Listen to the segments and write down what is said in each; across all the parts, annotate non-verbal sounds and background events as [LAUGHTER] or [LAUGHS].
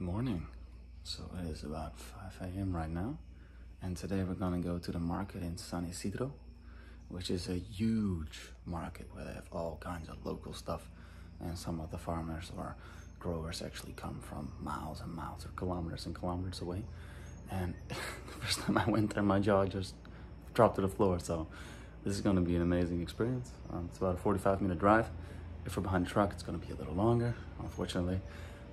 morning. So it is about 5 a.m. right now. And today we're gonna go to the market in San Isidro, which is a huge market where they have all kinds of local stuff. And some of the farmers or growers actually come from miles and miles or kilometers and kilometers away. And [LAUGHS] the first time I went there, my jaw just dropped to the floor. So this is gonna be an amazing experience. Um, it's about a 45 minute drive. If we're behind the truck, it's gonna be a little longer, unfortunately.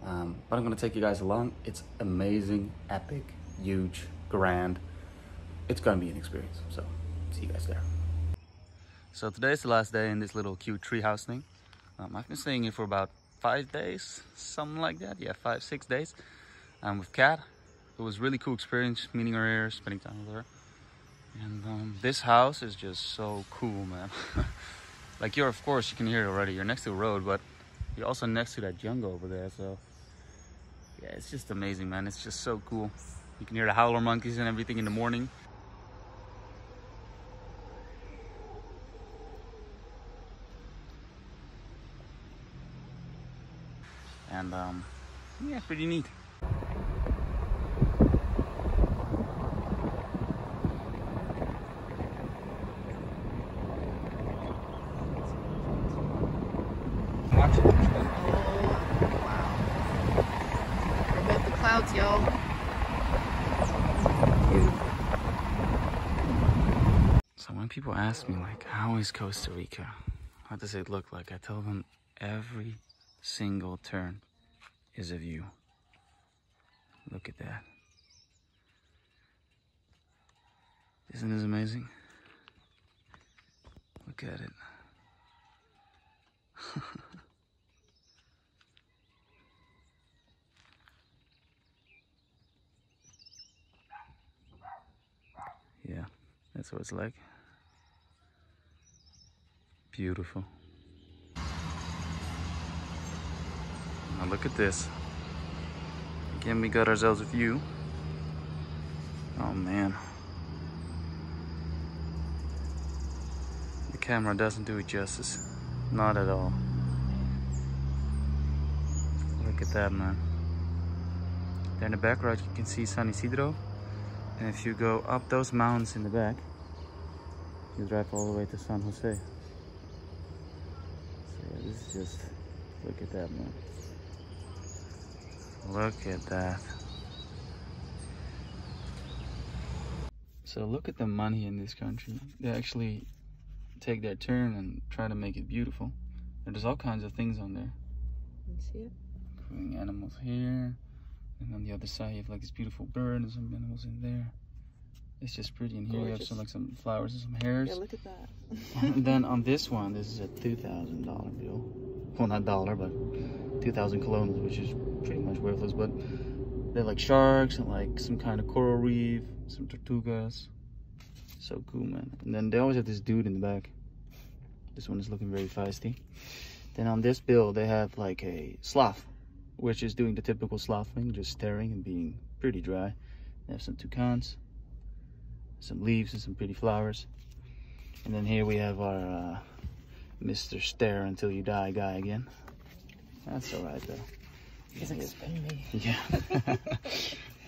Um, but I'm gonna take you guys along. It's amazing, epic, huge, grand. It's gonna be an experience. So see you guys there. So today is the last day in this little cute treehouse thing. Um, I've been staying here for about five days, something like that. Yeah, five, six days. Um, with Kat. It was really cool experience meeting her here, spending time with her. And um, this house is just so cool, man. [LAUGHS] like you're, of course, you can hear it already. You're next to a road, but you're also next to that jungle over there. So yeah, it's just amazing, man. It's just so cool. You can hear the howler monkeys and everything in the morning. And um, yeah, pretty neat. So when people ask me like, how is Costa Rica? What does it look like? I tell them every single turn is a view. Look at that. Isn't this amazing? Look at it. [LAUGHS] yeah, that's what it's like. Beautiful. Now look at this. Again, we got ourselves a view. Oh man. The camera doesn't do it justice. Not at all. Look at that, man. There in the back right, you can see San Isidro. And if you go up those mountains in the back, you drive all the way to San Jose. So is just, look at that, man. Look at that. So look at the money in this country. They actually take their turn and try to make it beautiful. And there's all kinds of things on there. You see it? Including animals here. And on the other side you have like this beautiful bird and some animals in there. It's just pretty. in here you have some like some flowers and some hares. Yeah, look at that. [LAUGHS] and then [LAUGHS] on this one, this is a two thousand dollar bill. Well, not dollar, but two thousand colones, which is pretty much worthless. But they're like sharks and like some kind of coral reef, some tortugas. So cool, man. And then they always have this dude in the back. This one is looking very feisty. Then on this bill, they have like a sloth, which is doing the typical sloth thing, just staring and being pretty dry. They have some toucans, some leaves and some pretty flowers. And then here we have our uh, Mr. Stare Until You Die guy again. That's all right though. He's spin me. Yeah. [LAUGHS]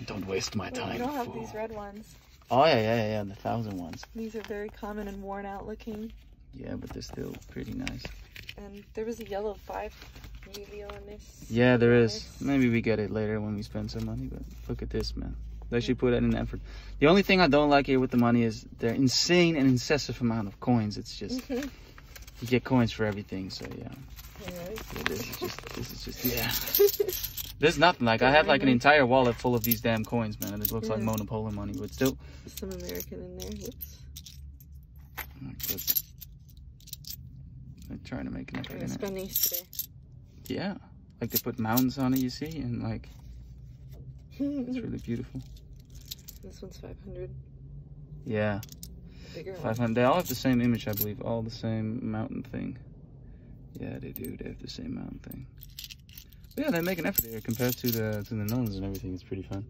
don't waste my time. you don't have fool. these red ones. Oh yeah, yeah, yeah, the thousand ones. These are very common and worn out looking. Yeah, but they're still pretty nice. And there was a yellow five maybe on this. Yeah, there is. Maybe we get it later when we spend some money, but look at this, man. They should put in an effort. The only thing I don't like here with the money is their insane and incessive amount of coins. It's just Mhm. you get coins for everything, so yeah. Yeah, this is just this is just yeah. There's nothing like I have like an entire wallet full of these damn coins, man, and it looks like Yeah. Monopoly money, but still. Some American in there. Whoops. like, but They're trying to make an effort in it. today. Yeah, like they put mountains on it, you see, and like it's really beautiful. This one's 500. Yeah, The bigger one. 500. They all have the same image, I believe. All the same mountain thing. Yeah, they do. They have the same mountain thing. But yeah, they make an effort here compared to the to the nuns and everything. It's pretty fun.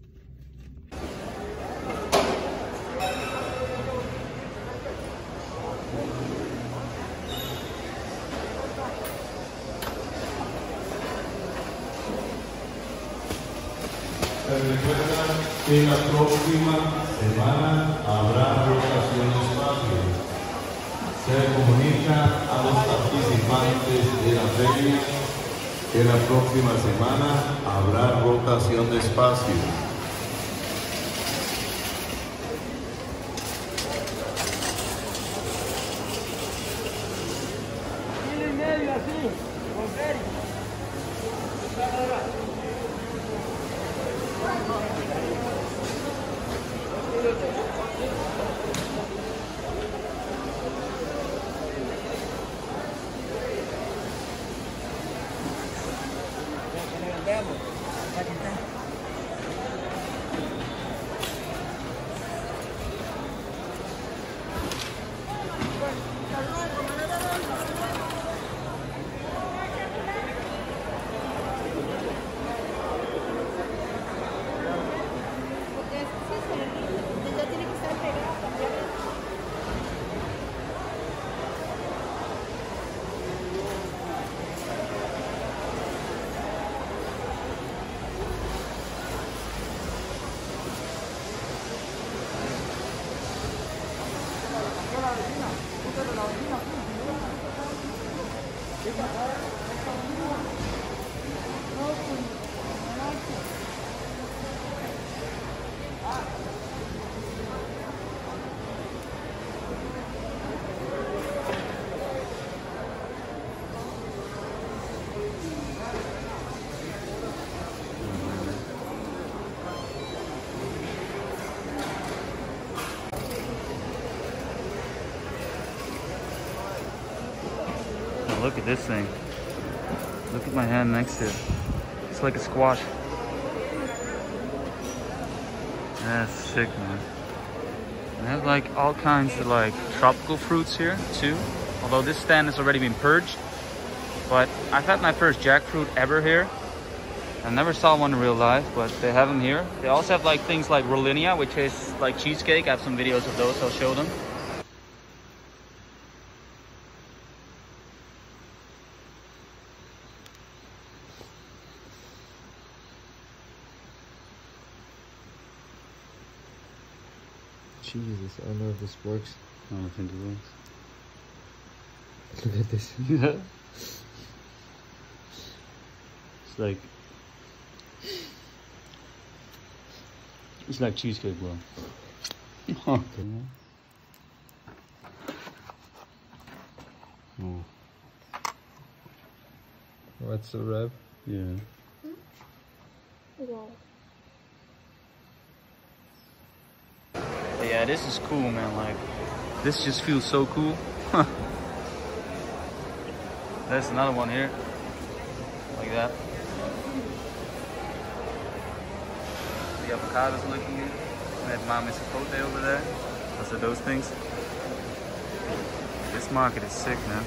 Se recuerda que la próxima semana habrá rotación de espacio. Se comunica a los participantes de la feria que la próxima semana habrá rotación de espacio. Ya look at this thing. Look at my hand next to it. It's like a squash. That's sick, man. They have like all kinds of like tropical fruits here too. Although this stand has already been purged. But I've had my first jackfruit ever here. I never saw one in real life, but they have them here. They also have like things like Rollinia, which is like cheesecake. I have some videos of those, I'll show them. Jesus, I don't know if this works. I don't think it works. Look at this. [LAUGHS] Yeah. It's like it's like cheesecake, bro. okay. [LAUGHS] Oh, What's the rev? yeah. Wow. But yeah, this is cool, man. Like, this just feels so cool. There's another one here, like that. The avocados looking good. And that mamey sapote over there. Those are those things. This market is sick, man.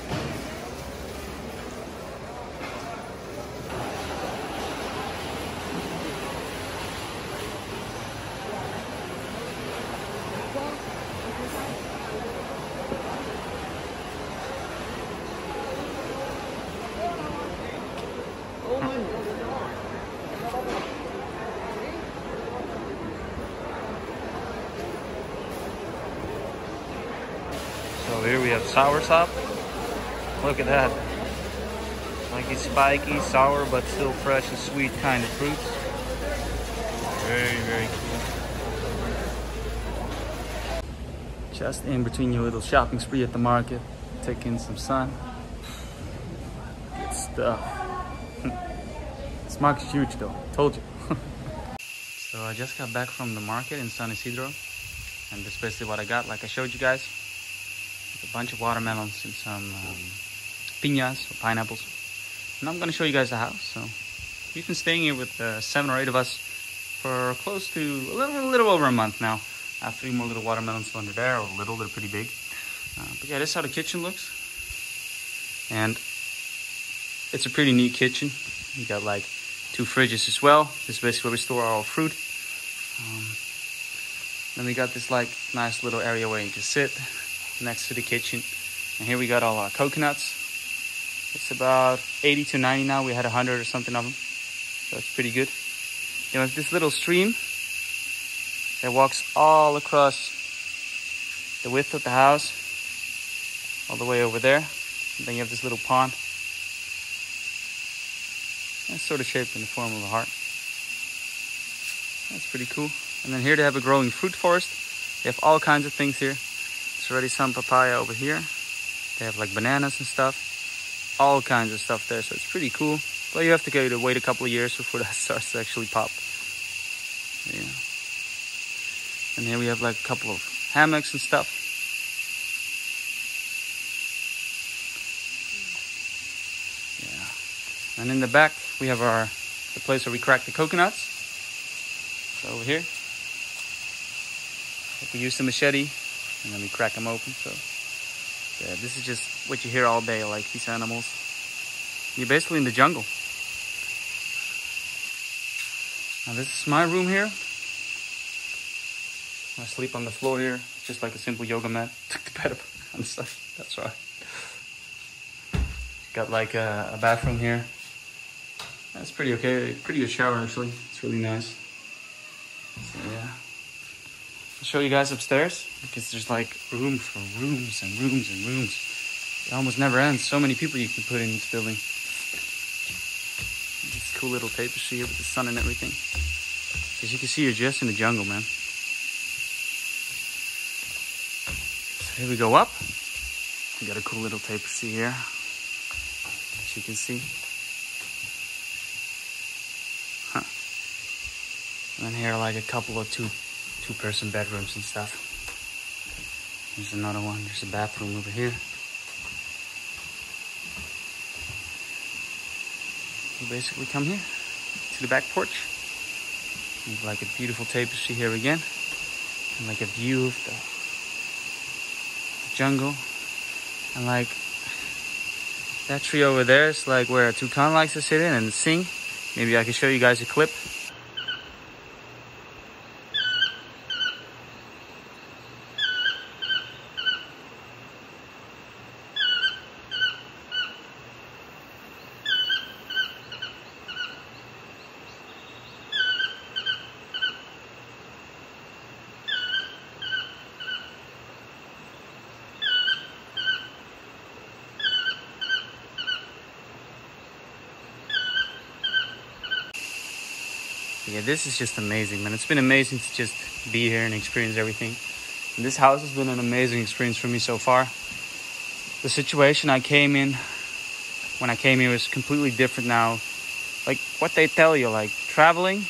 Have soursop. Look at that. Like it's spiky, sour, but still fresh and sweet kind of fruits. Very, very cool. Just in between your little shopping spree at the market, take in some sun. Good stuff. [LAUGHS] this market's huge though, told you. [LAUGHS] so I just got back from the market in San Isidro. And that's basically what I got, like I showed you guys a bunch of watermelons and some um, piñas or pineapples. And I'm gonna show you guys the house. So we've been staying here with uh, seven or eight of us for close to a little, a little over a month now. I have three more little watermelons under there, or little, they're pretty big. Uh, but yeah, this is how the kitchen looks. And it's a pretty neat kitchen. You got like two fridges as well. This is basically where we store all our fruit. Um, then we got this like nice little area where you can sit next to the kitchen. And here we got all our coconuts. It's about 80 to 90 now. We had 100 or something of them. So it's pretty good. you know, this little stream that walks all across the width of the house, all the way over there. And then you have this little pond. It's sort of shaped in the form of a heart. That's pretty cool. And then here they have a growing fruit forest. They have all kinds of things here. Already some papaya over here. They have like bananas and stuff. All kinds of stuff there, so it's pretty cool. But you have to go to wait a couple of years before [LAUGHS] that starts to actually pop. Yeah. And here we have like a couple of hammocks and stuff. Yeah. And in the back we have our the place where we crack the coconuts. So over here. We use the machete and then we crack them open. So yeah, this is just what you hear all day, like these animals. You're basically in the jungle. Now this is my room here. I sleep on the floor here, just like a simple yoga mat. [LAUGHS] Took the bed up and stuff. That's right. Got like a, a bathroom here. That's pretty okay. Pretty good shower actually. It's really nice. So yeah. Show you guys upstairs because there's like room for rooms and rooms and rooms. It almost never ends. So many people you can put in this building. This cool little tapestry here with the sun and everything. As you can see, you're just in the jungle, man. So here we go up. We got a cool little tapestry here. As you can see. Huh. And here like a couple of two two person bedrooms and stuff. There's another one. There's a bathroom over here. You basically come here to the back porch. You have like a beautiful tapestry here again. And like a view of the, jungle. And like that tree over there is like where a toucan likes to sit in and sing. Maybe I can show you guys a clip. Yeah, this is just amazing, man. It's been amazing to just be here and experience everything. And this house has been an amazing experience for me so far. The situation I came in when I came here was completely different now. Like what they tell you, like traveling,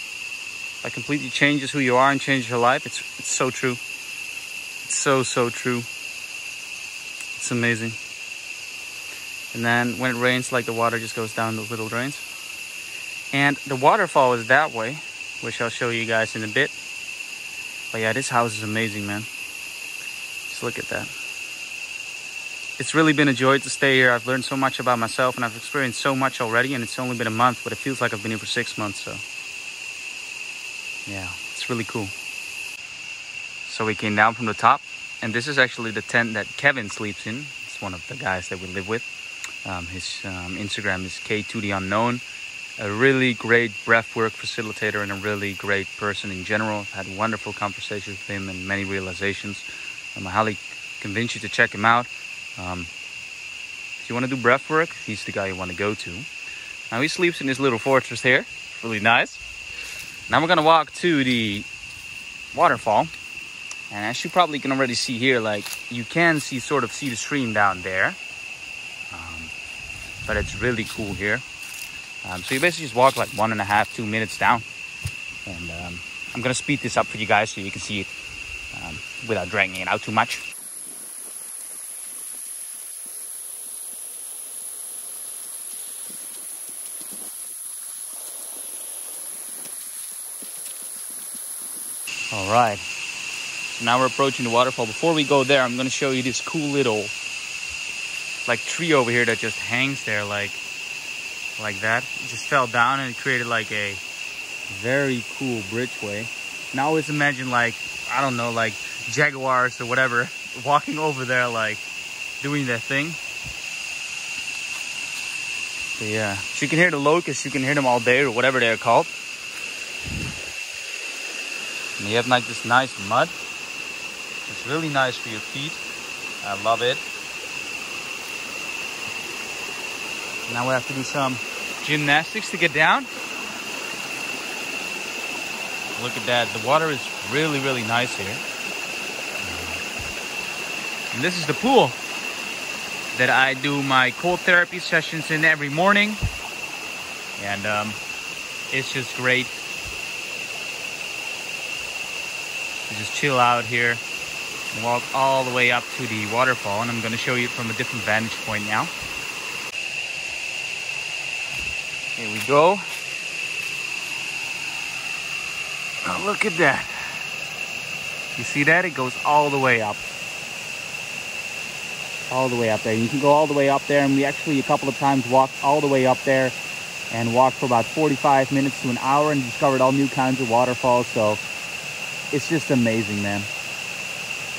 like completely changes who you are and changes your life. It's it's so true. It's so so true. It's amazing. And then when it rains, like the water just goes down those little drains. And the waterfall is that way, which I'll show you guys in a bit. But yeah, this house is amazing, man. Just look at that. It's really been a joy to stay here. I've learned so much about myself and I've experienced so much already and it's only been a month, but it feels like I've been here for six months, so. Yeah, it's really cool. So we came down from the top and this is actually the tent that Kevin sleeps in. It's one of the guys that we live with. Um, his um, Instagram is K2 the Unknown a really great breathwork facilitator and a really great person in general. I've had wonderful conversations with him and many realizations. Um, I highly convince you to check him out. Um, if you want to do breathwork, he's the guy you want to go to. Now he sleeps in his little fortress here, really nice. Now we're gonna walk to the waterfall, and as you probably can already see here, like you can see sort of see the stream down there. Um, but it's really cool here. Um, so you basically just walk like one and a half, two minutes down. And um, I'm gonna speed this up for you guys so you can see it um, without dragging it out too much. All right, so now we're approaching the waterfall. Before we go there, I'm gonna show you this cool little like tree over here that just hangs there like like that. It just fell down and it created like a very cool bridgeway. Now always imagine like, I don't know, like jaguars or whatever [LAUGHS] walking over there like doing their thing. Yeah, so you can hear the locusts, you can hear them all day or whatever they're called. And you have like this nice mud. It's really nice for your feet. I love it. Now we have to do some gymnastics to get down. Look at that. The water is really, really nice here. And this is the pool that I do my cold therapy sessions in every morning. And um, it's just great to just chill out here and walk all the way up to the waterfall. And I'm going to show you from a different vantage point now. Here we go. Oh, look at that. You see that? It goes all the way up. All the way up there. You can go all the way up there, and we actually a couple of times walked all the way up there and walked for about 45 minutes to an hour and discovered all new kinds of waterfalls. So it's just amazing, man.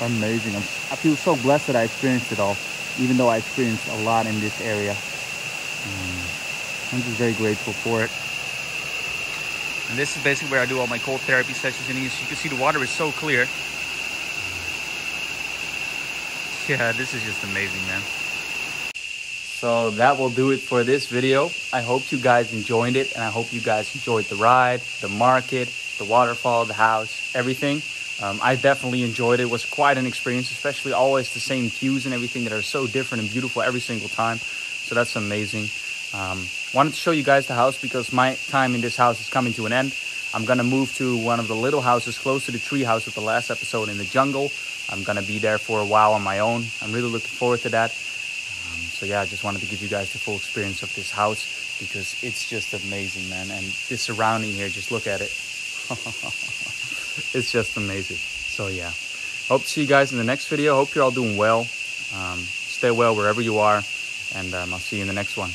Amazing. I'm, I feel so blessed that I experienced it all, even though I experienced a lot in this area. Mm. I'm just very grateful for it. And this is basically where I do all my cold therapy sessions. And as you can see, the water is so clear. Yeah, this is just amazing, man. So that will do it for this video. I hope you guys enjoyed it. And I hope you guys enjoyed the ride, the market, the waterfall, the house, everything. Um, I definitely enjoyed it. It was quite an experience, especially always the same cues and everything that are so different and beautiful every single time. So that's amazing. Um, wanted to show you guys the house because my time in this house is coming to an end. I'm gonna move to one of the little houses close to the tree house of the last episode in the jungle. I'm gonna be there for a while on my own. I'm really looking forward to that. Um, so yeah, I just wanted to give you guys the full experience of this house because it's just amazing, man. And this surrounding here, just look at it. [LAUGHS] it's just amazing. So yeah, hope to see you guys in the next video. Hope you're all doing well. Um, stay well wherever you are, and um, I'll see you in the next one.